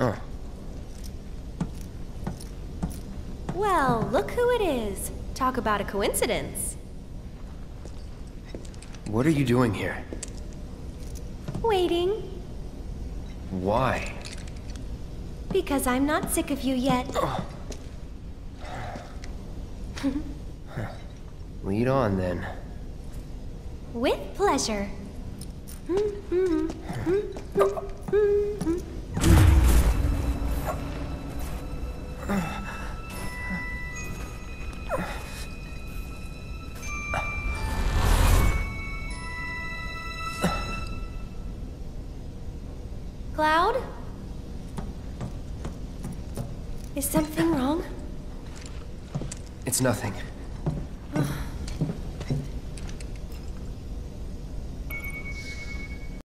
Oh. Well, look who it is. Talk about a coincidence. What are you doing here? Waiting. Why? Because I'm not sick of you yet. Oh. Lead on, then. With pleasure. Mm -hmm. Cloud? Is something wrong? It's nothing.